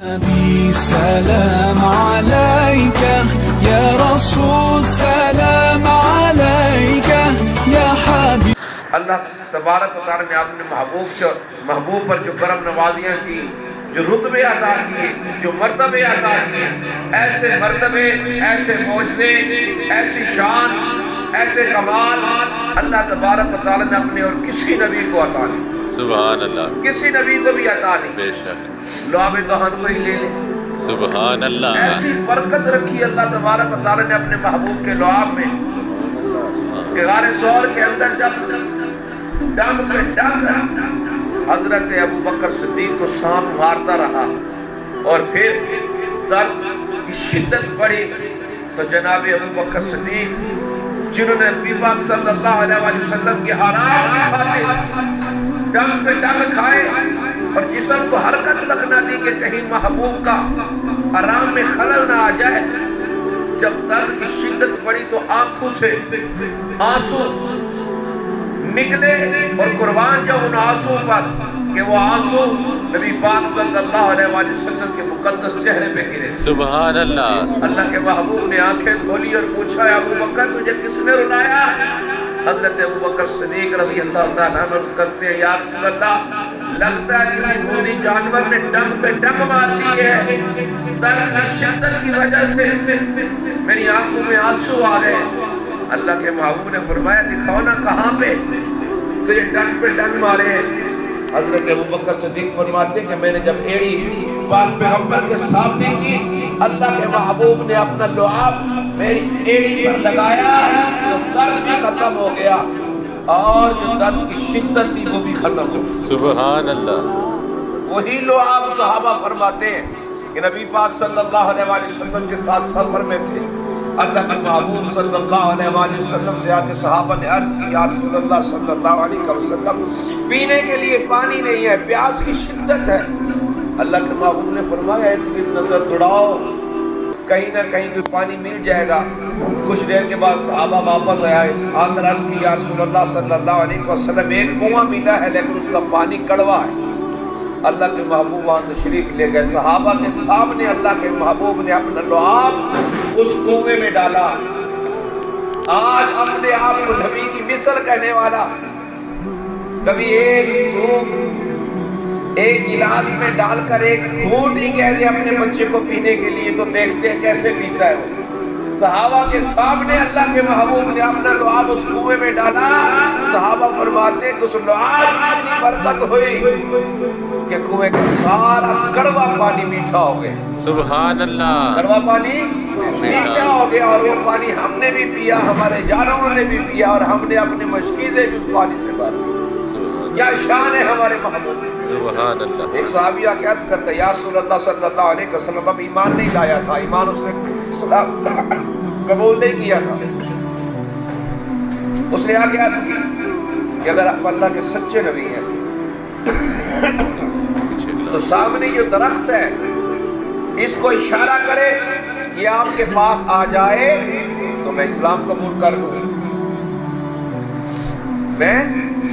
سلام عليك. يا رسول سلام عليك. يا حبيب. اللہ تبارک و تعالی نے محبوب سے محبوب پر جو کرم نوازیاں کی، جو رتبے عطا کیے، جو مرتبے عطا کیے، ایسے مرتبے، ایسے معجزے، ایسی شان، ایسے کمال، اللہ تبارک و تعالی نے اپنے اور کسی نبی کو عطا نہیں سبحان اللہ کسی نبی کو بھی عطا نہیں بے شک. لعب دہن کو ہی لے لے۔ سبحان اللہ ایسی برکت رکھی اللہ تبارک و تعالی نے اپنے محبوب کے لعاب میں کہ غار سور کے اندر جب ڈم پہ ڈم حضرت ابو بکر صدیق کو سانپ مارتا رہا اور پھر درد کی شدت بڑھی تو جناب ابو بکر صدیق جنہوں نے پاک صلی اللہ علیہ وسلم کے آرام کی خاطر ڈم پہ ڈم کھائے اور جسم کو حرکت تک نہ دی کہ کہیں محبوب کا آرام میں خلل نہ آ جائے۔ جب درد کی شدت بڑی تو آنکھوں سے آنسو نکلے اور قربان جو ان آنسو پر کہ وہ آنسو نبی پاک صلی اللہ علیہ وآلہ وسلم کے مقدس چہرے پہ گرے۔ سبحان اللہ۔ اللہ کے محبوب نے آنکھیں کھولی اور پوچھا ابو بکر تجھے کس نے رلایا؟ حضرت ابو بکر صدیق رضی اللہ تعالیٰ عنہ کرتے ہیں، یا رسول اللہ، لگتا ہے کسی موزی جانور نے ڈم پہ ڈم مار دی ہے۔ درد کی شدت کی وجہ سے میری آنکھوں میں آنسو آ گئے۔ اللہ کے محبوب نے فرمایا، دکھاؤ نا کہاں پہ تجھے ڈنگ پہ ڈنگ مارے ہیں۔ حضرت ابو بکر صدیق فرماتے ہیں کہ میں نے جب ایڑی پاک پیغمبر کے سامنے کی اللہ کے محبوب نے اپنا لعاب میری ایڑی پر لگایا تو درد بھی ختم ہو گیا اور جو درد کی شدت تھی وہ بھی ختم ہو گئی۔ سبحان اللہ۔ وہی لعاب صحابہ فرماتے ہیں کہ نبی پاک صلی اللہ علیہ وآلہ وسلم کے ساتھ سفر میں تھے۔ اللہ کے محبوب صلی اللہ علیہ وآلہ وسلم سے آتے صحابہ نے عرض کی یا رسول اللہ صلی اللہ علیہ وسلم پینے کے لیے پانی نہیں ہے پیاس کی شدت ہے۔ اللہ کے محبوب نے فرمایا اتنی نظر دوڑاؤ، کہیں نہ کہیں کوئی پانی مل جائے گا۔ کچھ دیر کے بعد صحابہ واپس آئے۔ آکر عرض کی، یا رسول اللہ صلی اللہ علیہ وسلم، ایک کنواں ملا ہے، لیکن اس کا پانی کڑوا ہے۔ اللہ کے محبوب وہاں تشریف لے گئے۔ صحابہ کے سامنے اللہ کے محبوب نے اپنا لعاب اس کنویں میں ڈالا۔ آج اپنے آپ کو نبی کی مثل کہنے والا۔ کبھی ایک تھوک ایک گلاس میں ڈال کر ایک گھونٹ ہی کہہ دے اپنے بچے کو پینے کے لیے تو دیکھتے ہیں کیسے پیتا ہے وہ۔ صحابہ کے سامنے اللہ کے محبوب نے اپنا لعاب اس کنویں میں ڈالا۔ صحابہ فرماتے ہیں کہ اس لعاب کی اتنی برکت ہوئی کہ کنویں کا سارا کڑوا پانی میٹھا ہو گیا۔ سبحان اللہ کڑوا پانی میٹھا۔ ہو گیا اور وہ پانی ہم نے بھی پیا ہمارے جانوروں نے بھی پیا اور ہم نے اپنے مشکیزیں بھی اس پانی سے سبحان کیا شان ہے ہمارے محبوب سبحان اللہ ایک صحابی آ کے عرض کرتا ہے یا رسول اللہ صلی اللہ علیہ وسلم اب ایمان نہیں لایا تھا۔ ایمان اس نے قبول نہیں کیا تھا۔ اس نے آگے عرض کی کہ اگر آپ اللہ کے سچے نبی ہیں تو سامنے یہ درخت ہے۔ اس کو اشارہ کرے یہ آپ کے پاس آ جائے تو میں اسلام قبول کر لوں۔ میں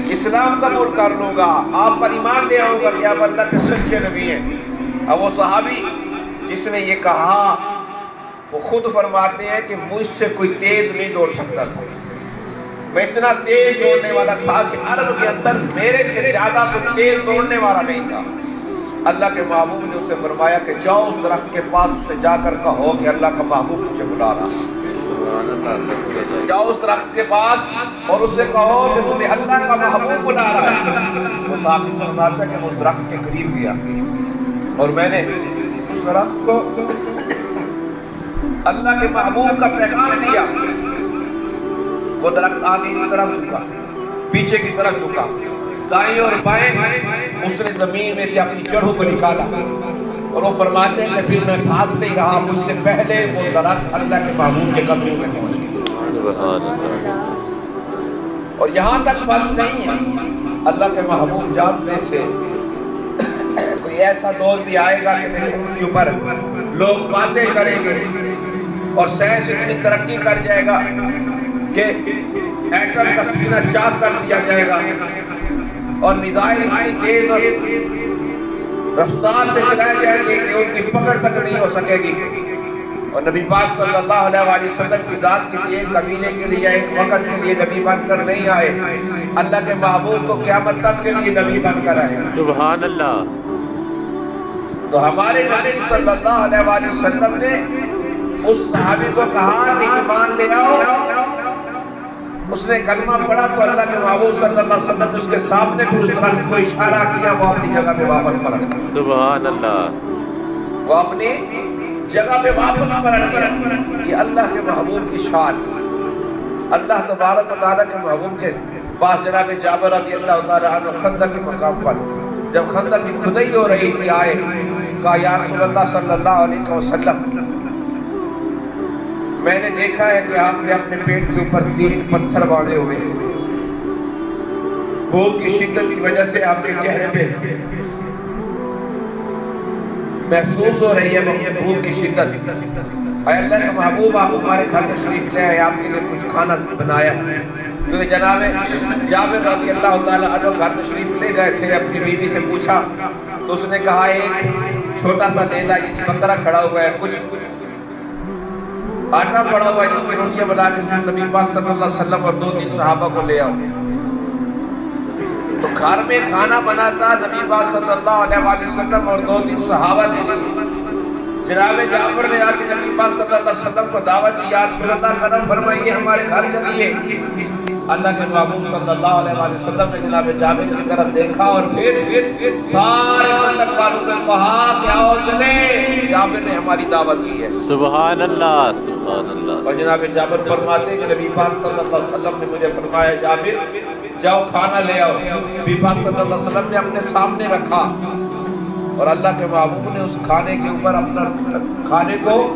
اسلام قبول کر لوں گا۔ آپ پر ایمان لے آؤں گا کہ آپ اللہ کے سچے نبی ہیں۔ اب وہ صحابی جس نے یہ کہا، وہ خود فرماتے ہیں کہ مجھ سے کوئی تیز نہیں دوڑ سکتا تھا۔ میں اتنا تیز دوڑنے والا تھا کہ عرب کے اندر میرے سے زیادہ کوئی تیز دوڑنے والا نہیں تھا۔ اللہ کے محبوب نے اسے فرمایا کہ جاؤ اس درخت کے پاس، اسے جا کر کہو کہ اللہ کا محبوب تجھے بلا رہا۔ جاؤ اس درخت کے پاس اور اسے کہو کہ تمہیں اللہ کا محبوب بلا رہا ہے؟ وہ صاحب فرماتا ہے کہ میں اس درخت کے قریب گیا۔ اور میں نے اس درخت کو اللہ کے محبوب کا پیغام دیا۔ وہ درخت آگے کی طرف جھکا، پیچھے کی طرف جھکا۔ دائیں اور بائیں اس نے زمین میں سے اپنی جڑوں کو نکالا۔ اور وہ فرماتے ہیں کہ پھر میں بھاگتے ہی رہا، مجھ سے پہلے وہ درخت اللہ کے محبوب کے قدموں میں پہنچ گیا۔ اور یہاں تک بس نہیں ہے، اللہ کے محبوب جانتے تھے۔ کوئی ایسا دور بھی آئے گا کہ میری امتیوں پر لوگ باتیں کریں گے اور سائنس اتنی ترقی کر جائے گا کہ ایٹم کا سپینہ چاک کر دیا جائے گا۔ اور میزائل اتنی تیز اور رفتار سے چلائے جائیں گے کہ ان کی سکے گی۔ اور نبی پاک صلی اللہ علیہ وآلہ وسلم کی ذات کسی ایک قبیلے کے لیے ایک وقت کے لیے نبی بن کر نہیں آئے۔ اللہ کے محبوب کو قیامت تک کے لیے نبی بن کر آئے۔ سبحان اللہ۔ تو ہمارے نبی صلی اللہ علیہ وآلہ وسلم نے اس صحابی کو کہا کہ ایمان لے آؤ۔ اس نے کلمہ پڑھا تو اللہ کے محبوب صلی اللہ علیہ وسلم اس کے سامنے پھر اس طرح سے کوئی اشارہ کیا وہ اپنی جگہ پہ واپس پلٹ گیا۔ سبحان اللہ۔ وہ اپنی جگہ پہ واپس پلٹ گیا۔ یہ اللہ کے محبوب کی شان۔ اللہ تبارک و تعالیٰ کے محبوب کے پاس جناب جابر رضی اللہ تعالیٰ عنہ خندق کے مقام پر جب خندق کی کھدائی ہو رہی تھی آئے کہا یا رسول اللہ صلی اللہ علیہ وسلم میں نے دیکھا ہے کہ آپ نے اپنے پیٹ کے اوپر تین پتھر باندھے ہوئے ہیں۔ بھوک کی شدت کی وجہ سے آپ کے چہرے پہ محسوس ہو رہی ہے بھوک کی شدت۔ اے اللہ کے محبوب، آپ ہمارے گھر تشریف لے آئے، آپ کے لیے کچھ کھانا بنایا۔ کیونکہ جناب جابر رضی اللہ تعالیٰ عنہ گھر تشریف لے گئے تھے، اپنی بیوی سے پوچھا۔ تو اس نے کہا، ایک چھوٹا سا لیلا یہ بکرا کھڑا ہوا ہے کچھ کچھ آٹا پڑا ہوا ہے جس میں روٹیاں بنا کے ساتھ نبی پاک صلی اللہ علیہ وسلم اور دو تین صحابہ کو لے آؤ۔ تو گھر میں کھانا بناتا نبی پاک صلی اللہ علیہ وسلم اور دو تین صحابہ دے جناب جعفر نے آج نبی پاک صلی اللہ علیہ وسلم کو دعوت دی یا رسول اللہ کرم فرمائیے، ہمارے گھر چلیے۔ اللہ کے محبوب صلی اللہ علیہ وسلم نے جناب جابر کی طرف دیکھا اور پھر پھر سارے خندق والوں نے کہا کہ آؤ چلے؟ جابر نے ہماری دعوت کی ہے۔ سبحان اللہ، سبحان اللہ. اور جناب جابر فرماتے ہیں کہ نبی پاک صلی اللہ علیہ وسلم نے مجھے فرمایا، جابر، جاؤ کھانا لے آؤ۔ نبی پاک صلی اللہ علیہ وسلم نے اپنے سامنے رکھا اور اللہ کے محبوب نے اس کھانے کے اوپر اپنا کھانے کو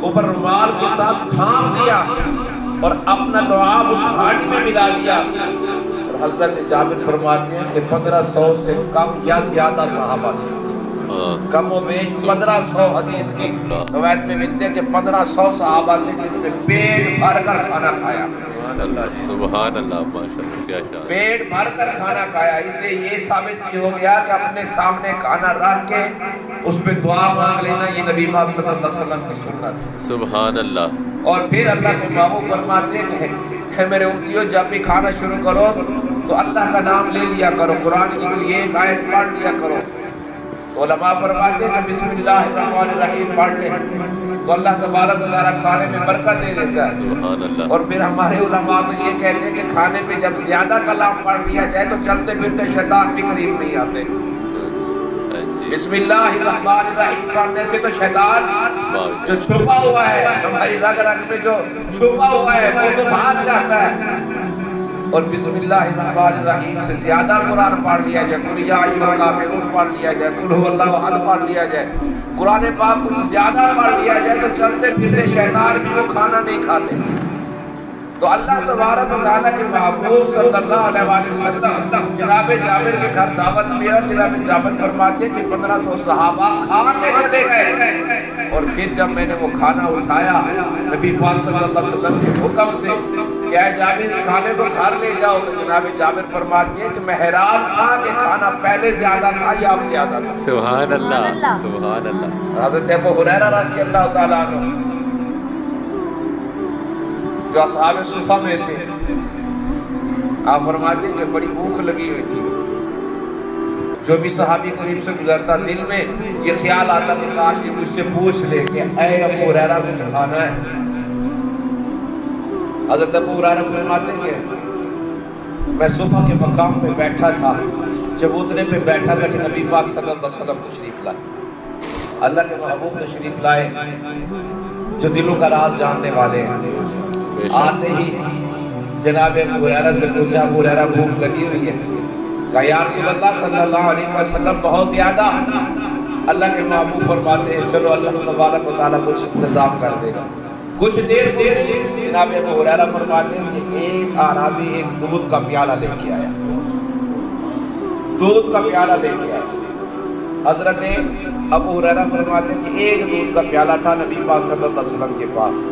اوپر رومال کے ساتھ تھام دیا اور اپنا لعاب اس ہانڈی میں ملا دیا۔ اور حضرت جابر فرماتے ہیں کہ پندرہ سو سے کم یا زیادہ صحابہ تھے۔ کم و بیش پندرہ سو حدیث کی روایت میں ملتے ہیں کہ پندرہ سو صحابہ تھے جنہوں نے پیٹ بھر کر کھانا کھایا۔ سبحان اللہ سبحان اللہ ماشاء اللہ کیا شان پیٹ بھر کر کھانا کھایا۔ اس سے یہ ثابت بھی ہو گیا کہ اپنے سامنے کھانا رکھ کے اس پہ دعا مانگ لینا یہ نبی پاک صلی اللہ علیہ وسلم کی سنت۔ سبحان اللہ۔ اور پھر اللہ کے محبوب فرماتے ہیں کہ میرے امتیوں جب بھی کھانا شروع کرو تو اللہ کا نام لے لیا کرو۔ قرآن کی کوئی ایک آیت پڑھ لیا کرو۔ تو علماء فرماتے ہیں کہ بسم اللہ الرحمن الرحیم پڑھ لیں۔ تو اللہ تبارک تعالیٰ کھانے میں برکت دے دیتا ہے۔ سبحان اللہ اور پھر ہمارے علماء تو یہ کہتے ہیں کہ کھانے پہ جب زیادہ کلام پڑھ لیا جائے تو چلتے پھرتے شیطان بھی قریب نہیں آتے۔ بسم اللہ الرحمن الرحیم پڑھنے سے تو شیطان جو چھپا ہوا ہے ہماری رگ رگ میں جو چھپا ہوا ہے وہ تو بھاگ جاتا ہے۔ اور بسم اللہ الرحمن الرحیم سے زیادہ قرآن پڑھ لیا جائے، قل یا ایوہ کافرون پڑھ لیا جائے، قل ہو اللہ احد پڑھ لیا جائے۔ قرآن پاک کچھ زیادہ پڑھ لیا جائے تو چلتے پھرتے شیطان بھی وہ کھانا نہیں کھاتے۔ تو اللہ تبارک و تعالیٰ کے محبوب صلی اللہ علیہ وآلہ وسلم جناب جابر کے گھر دعوت میں اور جناب جابر فرماتے ہیں کہ پندرہ سو صحابہ کھانے چلے گئے۔ اور پھر جب میں نے وہ کھانا اٹھایا، نبی پاک صلی اللہ علیہ وسلم کے حکم سے کہ اے جابر اس کھانے کو گھر لے جاؤ تو جناب جابر فرماتے ہیں کہ میں حیران تھا کہ کھانا پہلے زیادہ تھا یا اب زیادہ تھا؟ سبحان اللہ سبحان اللہ۔ حضرت ابو حریرہ رضی اللہ تعالیٰ عنہ۔ جو اصحاب صفہ میں سے آپ فرماتے ہیں کہ بڑی بھوک لگی ہوئی تھی۔ جو بھی صحابی قریب سے گزرتا دل میں یہ خیال آتا کہ کاش یہ مجھ سے پوچھ لے کہ اے ابو حریرہ کچھ کھانا ہے۔ حضرت ابو حریرہ فرماتے ہیں کہ میں صفہ کے مقام پہ بیٹھا تھا جب اتنے پہ بیٹھا تھا کہ نبی پاک صلی اللہ علیہ وسلم تشریف لائے۔ اللہ کے محبوب تشریف لائے جو دلوں کا راز جاننے والے ہیں۔ آتے ہی جناب ابو حریرہ سے پوچھا ابو حریرہ بھوک لگی ہوئی ہے۔ کہا یا رسول اللہ صلی اللہ علیہ وسلم بہت زیادہ۔ اللہ کے محبوب فرماتے ہیں چلو اللہ تبارک و تعالیٰ کچھ انتظام کر دے گا۔ کچھ دیر دیر جناب ابو حریرہ فرماتے ہیں کہ ایک آرابی ایک دودھ کا پیالہ لے کے آیا۔ دودھ کا پیالہ لے کے آیا۔ حضرت ابو حریرہ فرماتے ہیں کہ ایک دودھ کا پیالہ تھا نبی پاک صلی اللہ علیہ وسلم کے پاس۔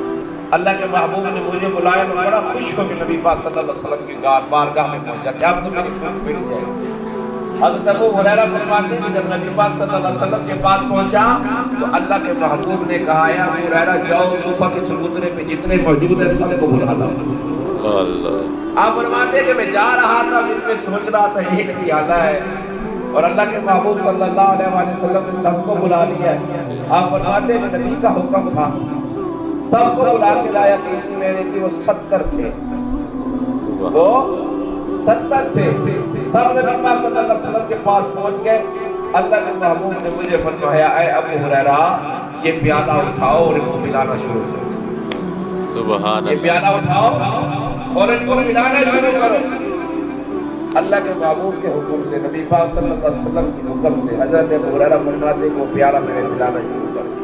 اللہ کے محبوب نے مجھے بلایا میں بڑا خوش ہو کہ نبی پاک صلی اللہ علیہ وسلم کی گار بارگاہ میں پہنچا۔ کہ اب تو میری بھوک مٹ جائے۔ حضرت ابو حریرہ فرماتے ہیں کہ جب نبی پاک صلی اللہ علیہ وسلم کے پاس پہنچا تو اللہ کے محبوب نے کہا یا ابو حریرہ جاؤ صفحہ کے چبوترے پہ جتنے موجود ہیں سب کو بلا لاؤ اللہ۔ آپ فرماتے ہیں کہ میں جا رہا تھا دل میں سوچ رہا تھا ایک ہی آلہ ہے۔ اور اللہ کے محبوب صلی اللہ علیہ وسلم نے سب کو بلا لیا۔ ہے آپ فرماتے ہیں کہ نبی کا حکم تھا۔ سب کو بلا کے لایا کہ میں نے کی وہ ستر تھے۔ وہ ستر تھے سب نبی پاک صلی اللہ علیہ وسلم کے پاس پہنچ گئے اللہ کے محبوب نے مجھے فرمایا اے ابو حریرہ یہ پیالہ اٹھاؤ اور ان کو پلانا شروع کرو۔ سبحان یہ اللہ۔ پیالہ اٹھاؤ اور ان کو پلانا شروع کرو۔ اللہ کے محبوب کے حکم سے نبی پاک صلی اللہ علیہ وسلم کے حکم سے حضرت ابو حریرہ فرماتے کہ وہ پیالہ میں نے پلانا شروع کرو۔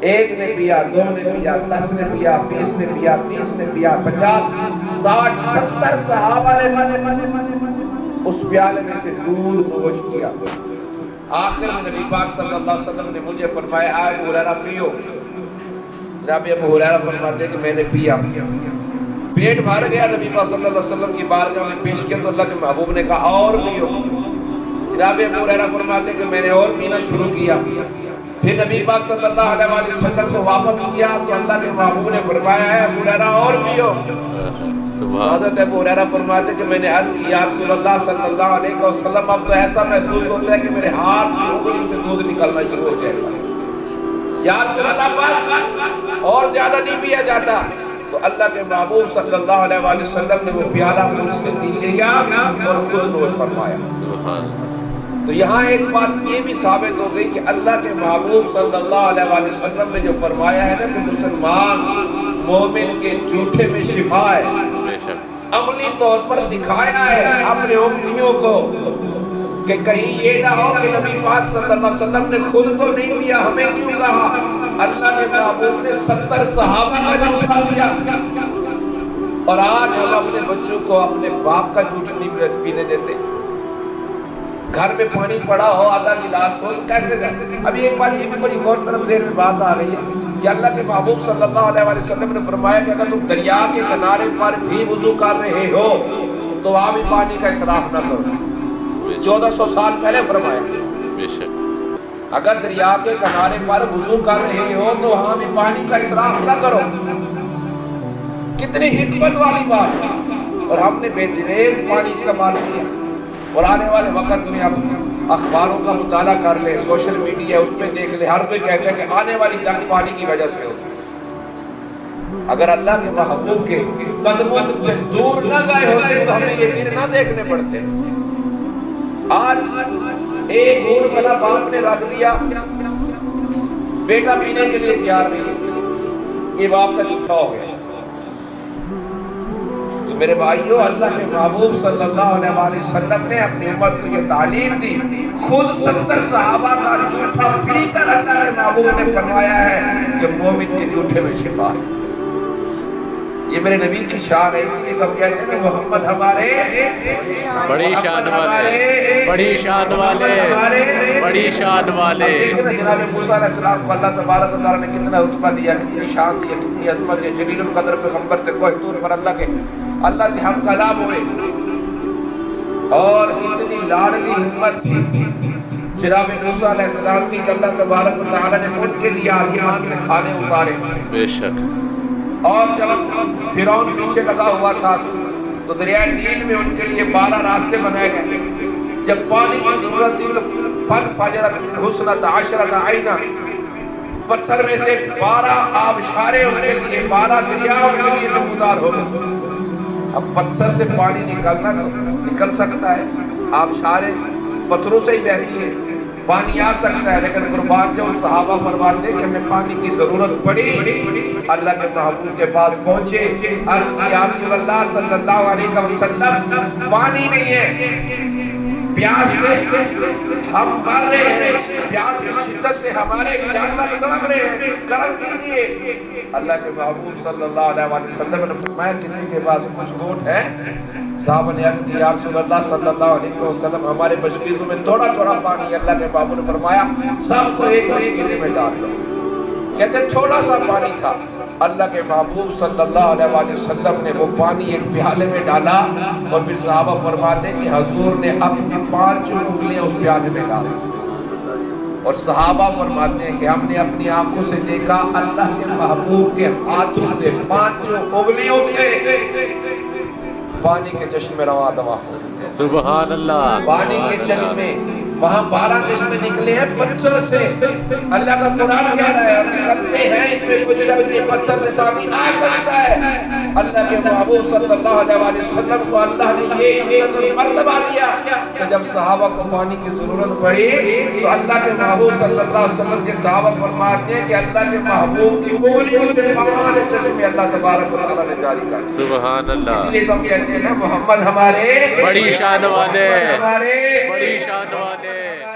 ایک نے پیا، دو نے پیا، دس نے پیا، بیس نے پیا، تیس نے پیا، پچاس، ساٹھ، ستر صحابہ نے اس پیالے میں سے دودھ نوش کیا۔ آخر میں نبی پاک صلی اللہ علیہ وسلم نے مجھے فرمایا، آئے ابو حریرہ پیو۔ جناب ابو حریرہ فرماتے ہیں کہ میں نے پیا۔ پیٹ بھر گیا نبی پاک صلی اللہ علیہ وسلم کی بارگاہ میں پیش کیا تو اللہ کے محبوب نے کہا، اور پیو۔ جناب ابو حریرہ فرماتے ہیں کہ میں نے اور پینا شروع کیا۔ پھر نبی پاک صلی اللہ علیہ وآلہ وسلم کو واپس کیا تو اللہ کے محبوب نے فرمایا ہے ابو حریرہ اور پیو. سبحان حضرت ابو حریرہ فرماتے کہ میں نے عرض کی یا رسول اللہ صلی اللہ علیہ وسلم اب تو ایسا محسوس ہوتا ہے کہ میرے ہاتھ کی انگلی سے دودھ نکلنا شروع ہو جائے گا یا رسول اللہ بس اور زیادہ نہیں پیا جاتا. تو اللہ کے محبوب صلی اللہ علیہ وآلہ وسلم نے وہ پیالہ مجھ سے دی لیا اور خود نوش فرمایا. سبحان اللہ. تو یہاں ایک بات یہ بھی ثابت ہو گئی کہ اللہ کے محبوب صلی اللہ علیہ وآلہ وسلم نے جو فرمایا ہے نا کہ مسلمان مومن کے جھوٹے میں شفا ہے۔ عملی طور پر دکھایا ہے اپنے امتیوں کو کہ کہیں یہ نہ ہو کہ نبی پاک صلی اللہ علیہ وسلم نے خود کو نہیں لیا ہمیں کیوں کہا؟ اللہ کے محبوب نے ستر صحابہ کا جھوٹا لیا۔ اور آج ہم اپنے بچوں کو اپنے باپ کا جھوٹ نہیں پینے دیتے۔ گھر میں پانی پڑا ہو آدھا گلاس ہو کیسے جاتے ابھی ایک بات یہ بھی بڑی غور طرف ذہن میں بات آ گئی ہے کہ اللہ کے محبوب صلی اللہ علیہ وآلہ وسلم نے فرمایا کہ اگر تم دریا کے کنارے پر بھی وضو کر رہے ہو تو وہاں بھی پانی کا اسراف نہ کرو۔ چودہ سو سال پہلے فرمایا۔ بے شک۔ اگر دریا کے کنارے پر وضو کر رہے ہو تو وہاں بھی پانی کا اسراف نہ کرو۔ کتنی حکمت والی بات۔ اور ہم نے بے دریغ پانی استعمال کیا۔ اور آنے والے وقت میں اب اخباروں کا مطالعہ کر لیں سوشل میڈیا اس پہ دیکھ لیں ہر کوئی کہتا ہے کہ آنے والی جنگ پانی کی وجہ سے ہو۔ اگر اللہ کے محبوب کے قدموں سے دور نہ گئے ہوتے تو ہمیں یہ دن نہ دیکھنے پڑتے۔ آج ایک اور کلا باپ نے رکھ دیا۔ بیٹا پینے کے لیے تیار نہیں یہ باپ کا جھوٹا ہو گیا۔ میرے بھائیوں اللہ کے محبوب صلی اللہ علیہ وآلہ وسلم نے اپنی امت کو یہ تعلیم دی۔ خود ستر صحابہ کا جھوٹا پی کر اللہ کے محبوب نے فرمایا ہے کہ مومن کے جھوٹے میں شفا ہے۔ یہ میرے نبی کی شان ہے اس لیے تو ہم کہتے ہیں کہ محمد ہمارے بڑی شان والے بڑی شان والے بڑی شان والے۔ جناب موسیٰ علیہ السلام کو اللہ تبارک و تعالیٰ نے کتنا رتبہ دیا کتنی شان دی کتنی عظمت ہے جلیل القدر پیغمبر تھے کوہ طور پر اللہ کے اللہ سے ہم کلام ہوئے۔ اور اتنی لاڈلی ہمت تھی۔ جناب موسیٰ علیہ السلام کی کہ اللہ تبارک و تعالیٰ نے ان کے لیے آسمان سے کھانے اتارے۔ بے شک۔ اور جب فیرون پیچھے لگا ہوا تھا تو دریائے نیل میں ان کے لیے بارہ راستے بنائے گئے۔ جب پانی کی ضرورت تھی تو فن فجرت حسنت عشرت آئینہ پتھر میں سے بارہ آبشارے ان کے لیے بارہ دریا ان کے لیے نمودار ہو گئے۔ اب پتھر سے پانی نکلنا نکل سکتا ہے۔ آبشارے پتھروں سے ہی بہتی ہے پانی آ سکتا ہے، لیکن قربان جو صحابہ فرماتے کہ ہمیں پانی کی ضرورت پڑی۔ اللہ کے محبوب کے پاس پہنچے۔ عرض کی رسول اللہ صلی اللہ علیہ وسلم، پانی نہیں ہے۔ پیاس سے ہم مر رہے ہیں، پیاس کی شدت سے ہمارے جانور تڑپ رہے ہیں، کرم کیجیے۔ اللہ کے محبوب صلی اللہ علیہ وآلہ وسلم نے فرمایا، کسی کے پاس کچھ گھونٹ ہے؟ صحابہ نے عرض کی رسول اللہ صلی اللہ علیہ وسلم، ہمارے بشکیزوں میں تھوڑا تھوڑا پانی اللہ کے محبوب نے فرمایا سب کو ایک بشکیزے میں ڈال دو۔ کہتے تھوڑا سا پانی تھا۔ اللہ کے محبوب صلی اللہ علیہ وآلہ وسلم نے وہ پانی ایک پیالے میں ڈالا اور پھر صحابہ فرماتے کہ حضور نے اپنی پانچ انگلیاں اس پیالے میں ڈالی۔ اور صحابہ فرماتے ہیں کہ ہم نے اپنی آنکھوں سے دیکھا اللہ کے محبوب کے ہاتھوں سے پانچوں انگلیوں سے پانی کے چشمے روا دوا سبحان اللہ۔ پانی کے چشمے وہاں بارہ چشمے نکلے ہیں پتھر سے۔ اللہ کا قرآن کہہ رہا ہے اور نکلتے ہیں اس میں کچھ شخص نہیں پتھر سے پانی آ سکتا ہے۔ اللہ کے محبوب صلی اللہ علیہ وسلم کو اللہ نے یہ مرتبہ دیا کہ جب صحابہ کو پانی کی ضرورت پڑی تو اللہ کے محبوب صلی اللہ علیہ وسلم کے صحابہ فرماتے ہیں کہ اللہ کے محبوب کی انگلیوں سے پانی چشمے اللہ تبارک و تعالیٰ نے جاری کر سبحان اس اللہ لیے تو ہم کہتے ہیں نا محمد ہمارے بڑی شان والے۔ ہمارے۔ بڑی شان والے۔ রে